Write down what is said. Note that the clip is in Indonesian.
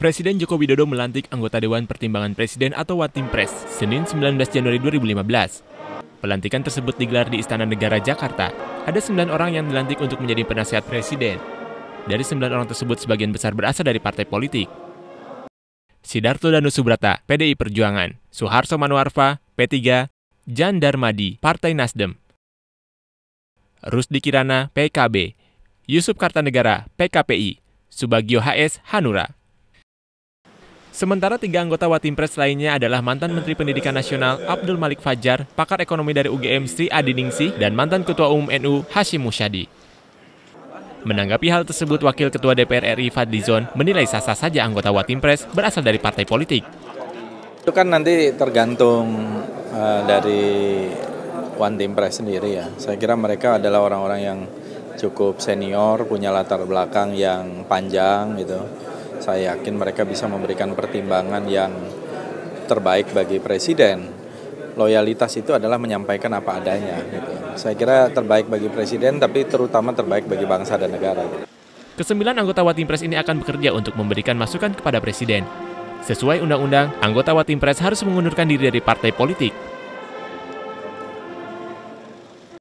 Presiden Joko Widodo melantik anggota Dewan Pertimbangan Presiden atau Watimpres Senin 19 Januari 2015. Pelantikan tersebut digelar di Istana Negara Jakarta. Ada 9 orang yang dilantik untuk menjadi penasihat presiden. Dari 9 orang tersebut sebagian besar berasal dari partai politik. Sidarto Danu Subrata, PDI Perjuangan, Suharso Manuarfa, P3, Jan Darmadi, Partai Nasdem, Rusdi Kirana, PKB, Yusuf Kartanegara, PKPI, Subagio HS, Hanura. Sementara tiga anggota Watimpres lainnya adalah mantan Menteri Pendidikan Nasional Abdul Malik Fajar, pakar ekonomi dari UGM Sri Adiningsih, dan mantan Ketua Umum NU Hashim Musyadi. Menanggapi hal tersebut, Wakil Ketua DPR RI Fadlizon menilai sah-sah saja anggota Watimpres berasal dari partai politik. Itu kan nanti tergantung uh, dari Watimpres sendiri ya. Saya kira mereka adalah orang-orang yang cukup senior, punya latar belakang yang panjang gitu saya yakin mereka bisa memberikan pertimbangan yang terbaik bagi presiden. Loyalitas itu adalah menyampaikan apa adanya. Gitu. Saya kira terbaik bagi presiden, tapi terutama terbaik bagi bangsa dan negara. Kesembilan anggota Watimpres ini akan bekerja untuk memberikan masukan kepada presiden. Sesuai undang-undang, anggota Watimpres harus mengundurkan diri dari partai politik